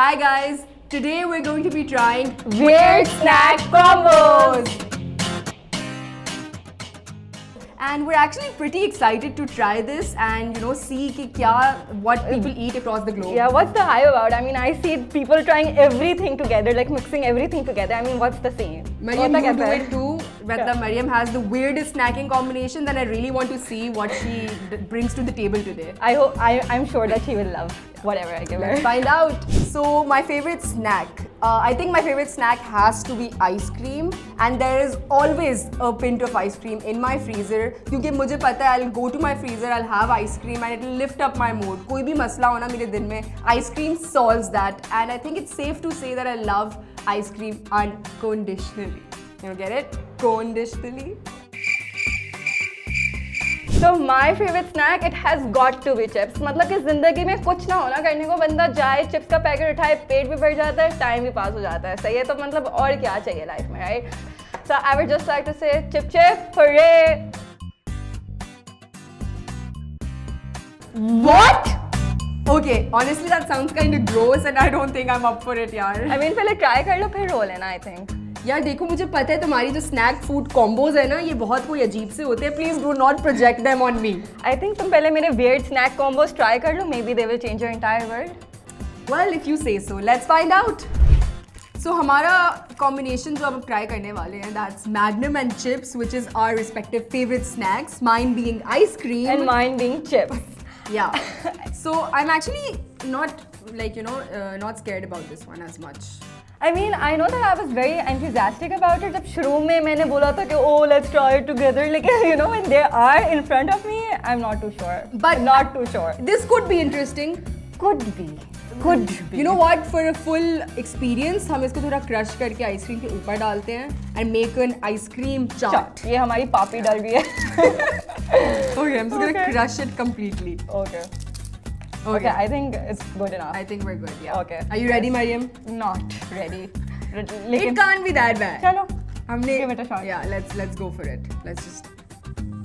Hi guys, today we're going to be trying Weird snack combos. and we're actually pretty excited to try this and you know see ki kya what uh, people eat across the globe. Yeah, what's the hype about? I mean, I see people trying everything together, like mixing everything together. I mean, what's the same? Hota you do it too. Matlab, Mariam has the weirdest snacking combination that I really want to see what she d- brings to the table today. I hope I, I'm sure that she will love whatever I give her. Let's find out. So my favorite snack. Uh, I think my favorite snack has to be ice cream and there is always a pint of ice cream in my freezer क्योंकि मुझे पता है I'll go to my freezer, I'll have ice cream and it'll lift up my mood. कोई भी मसला हो ना मेरे दिन में ice cream solves that and I think it's safe to say that I love ice cream unconditionally. You get it? Conditionally. So my favorite snack, it has got to be chips. मतलब कि ज़िंदगी में कुछ ना होना करने को बंदा जाए चिप्स का पैकेट उठाए पेट भी भर जाता है टाइम भी पास हो जाता है सही है तो मतलब और क्या चाहिए लाइफ में right so I would just like to say chip chip hurray What? Okay, honestly that sounds kind of gross and I don't think I'm up for it यार. आई मीन पहले ट्राई कर लो फिर रो लेना I think यार देखो मुझे पता है तुम्हारी जो स्नैक फ़ूड कॉम्बोज है ना ये बहुत कोई अजीब से होते हैं। Please do not project them on me I think तुम पहले मेरे वियर्ड स्नैक कॉम्बोज ट्राई कर लो maybe they will change your entire world well if you say so let's find out so हमारा कॉम्बिनेशन जो हम ट्राई करने वाले हैं that's Magnum and chips which is our respective favourite snacks mine being and ice cream mine being chips yeah. So i'm actually not like you know uh, not scared about this one as much. I mean I know that I was very enthusiastic about it जब शुरू में मैंने बोला था कि oh let's try together लेकिन you know and there are in front of me I am not too sure but not too sure this could be interesting could be could you know what for a full experience हम इसको थोड़ा crush करके ice cream के ऊपर डालते हैं and make an ice cream chaat ये हमारी पापी डल भी है। Okay crush it completely okay Okay. Okay. I think it's good enough. I think we're good. Yeah. Okay. Are you ready, Mariam? not ready. It लेकिन can't be that bad. चलो. हमने Give it a shot. Yeah, let's let's go for it. Let's just.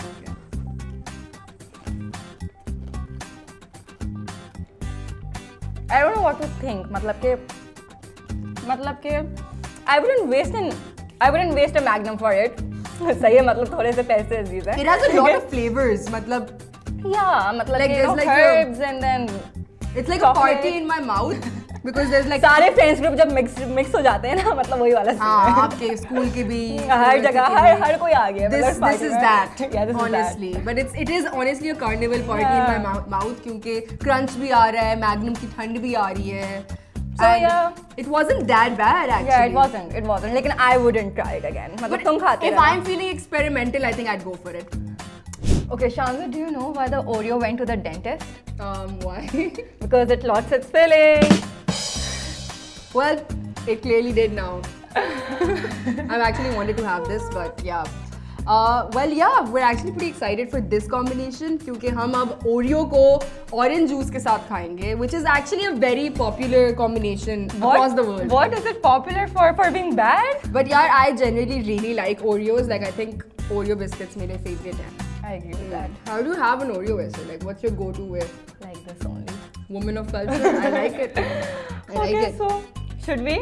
Okay. I don't know what to think. मतलब के मतलब के I wouldn't waste an I wouldn't waste a magnum for it. सही है मतलब थोड़े से पैसे अजीज है. It has a lot of flavors. मतलब Yeah, मतलब Like like, there's know, like herbs and then it's like Chocolate. a party in my mouth because there's like सारे फ्रेंड्स ग्रुप जब मिक्स मिक्स हो जाते हैं ना मतलब वही वाला हाँ है. आपके स्कूल के भी हर जगह हर. हर कोई आ गया this मतलब this is that yeah, this honestly is that. but it's it is honestly a carnival party in my mouth, क्योंकि crunch भी आ रहा है magnum की ठंड भी आ रही है So, And yeah. it wasn't that bad actually Yeah, it wasn't. It wasn't. लेकिन I wouldn't try it again. मतलब but तुम खाते if I'm feeling experimental I think I'd go for it Okay, Shanzu, do you know why the Oreo went to the dentist? um why Because it lost its filling. well it clearly did now I've actually wanted to have this but yeah Uh, well yeah we're actually pretty excited for this combination क्योंकि हम अब Oreo को orange juice के साथ खाएंगे which is actually a very popular combination across the world What is it popular for? For being bad? But yeah, I generally really like Oreos. Like I think Oreo biscuits मेरे favorite हैं. I agree with that. How do you have an Oreo वैसे? Like what's your go-to way? Like this only. Woman of culture. I like it. I like okay, it. so should we?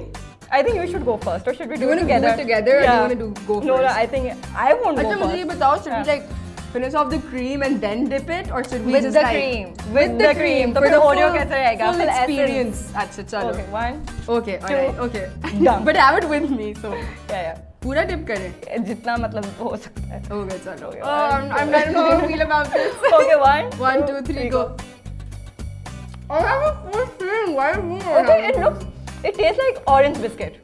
I think you should go first, or should we Do do you it wanna do together? it together or do you wanna do- go No, no, first? I think I won't अच्छा go मुझे ये first. बताओ, should we Yeah. like finish off the cream and then dip it or should we With just the like cream. With the cream. तो for फिर the Oreo full- कैसे रहेगा? Full Full essence. experience. अच्छा चलो. Okay, one. Okay, alright, okay. Done. But have it with me, so Yeah, yeah. पूरा dip करें? जितना मतलब हो सकता है। हो गया चलो। I am not no to feel about this okay one 1 2 3 go okay it looks it taste like orange biscuit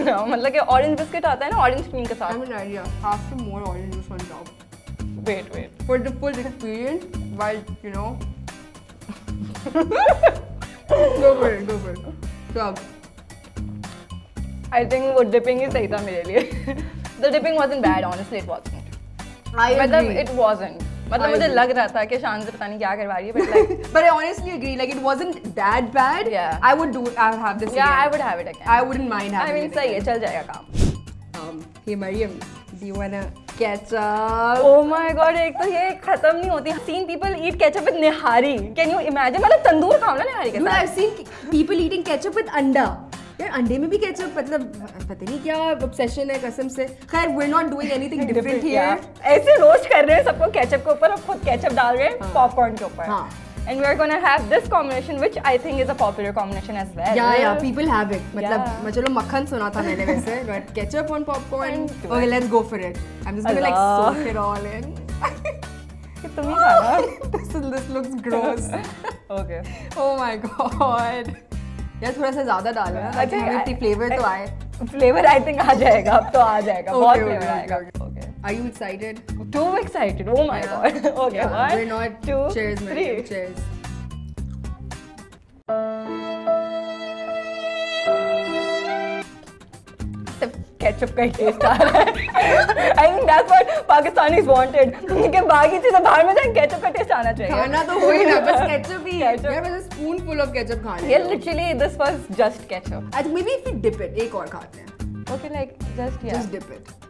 मतलब कि ऑरेंज बिस्किट आता है ना ऑरेंज क्रीम के साथ। I have idea half to more orange juice on top wait wait for the full experience while you know go for it go for it चलो I think वो dipping ही सही था मेरे लिए. The dipping wasn't bad, honestly, it wasn't. I मतलब agree. it मतलब मुझे लग रहा था कि शान से पता नहीं क्या करवा रही है, but like, but I honestly agree. Like, it wasn't that bad. Yeah. I would do I'll have this yeah, I again. would have it again. I wouldn't mind I having mean, it सही है, चल जाएगा काम. Um, hey, Mariam, Do you wanna ketchup? Oh my god, एक तो ये खत्म नहीं होती seen people eat ketchup with nihari can you imagine मतलब तंदूर खाओ ना निहारी के Dude, साथ I've seen people eating ketchup with अंडा यार अंडे में भी केचप मतलब पता नहीं क्या ऑब्सेशन है कसम से खैर we're not doing anything different here Yeah. ऐसे रोस्ट कर रहे हैं सबको केचप के ऊपर और खुद केचप डाल रहे हैं हाँ. पॉपकॉर्न के ऊपर हाँ. and we are gonna have this combination which I think is a popular combination as well yeah yeah people have it मतलब. मैं चलो मक्खन सुना था मैंने वैसे but ketchup on popcorn okay let's go for it I'm just gonna like soak it all in तुम ही खाना this, this looks gross okay oh my god यार थोड़ा सा ज़्यादा डाल है अच्छा, ताकि फ्लेवर तो आए फ्लेवर आई थिंक आ जाएगा अब तो आ जाएगा बहुत फ्लेवर आएगा are you excited too excited oh my Yeah. god okay Yeah, one we're not two cheers ketchup का टेस्ट आ रहा है I think that's what Pakistanis wanted कि बाकी चीज़ें बाहर में जाए केचप का टेस्ट आना चाहिए। खाना तो वही ना बस केचप ही। है यार बस स्पून फुल ऑफ़ केचप खाना ये literally this was just ketchup आज maybe if we dip it एक और खाते हैं। ओके लाइक जस्ट या just dip it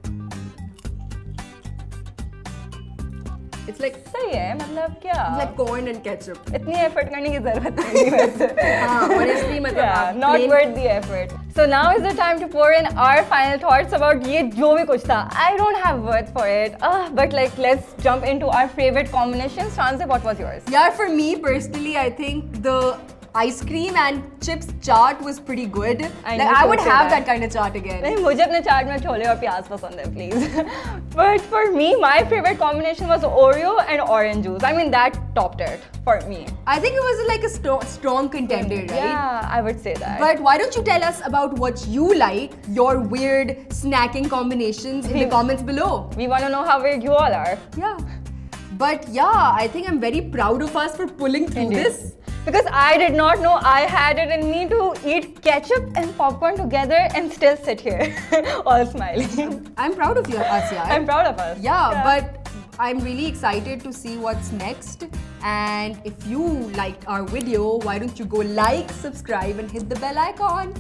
it's like सही है मतलब क्या लाइक कॉर्न एंड केचप इतनी एफर्ट करने की जरूरत नहीं है वैसे हाँ honestly मतलब yeah, आप not plain- worth the effort. So now is the time to pour in our final thoughts about ये जो भी कुछ था. I don't have words for it. Uh, but like let's jump into our favorite combinations. Shanzi, what was yours? Yeah, for me personally, I think the ice cream and chips chaat was pretty good. I like knew I you would would say have that. that kind of chaat again. नहीं मुझे अपने चाट में छोले और प्याज पसंद है please but for me my favourite combination was Oreo and orange juice I mean that top it for me I think it was like a sto- strong contender, right? Yeah, I would say that. But why don't you tell us about what you like, your weird snacking combinations in the comments below? we want to know how weird you all are. Yeah. But yeah, I think I'm very proud of us for pulling through Indeed. this. Because I did not know I had it in me to eat ketchup and popcorn together and still sit here, all smiling. I'm proud of you, us, yeah. I'm proud of us. Yeah, but I'm really excited to see what's next. And if you liked our video, why don't you go like, subscribe, and hit the bell icon?